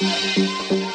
Música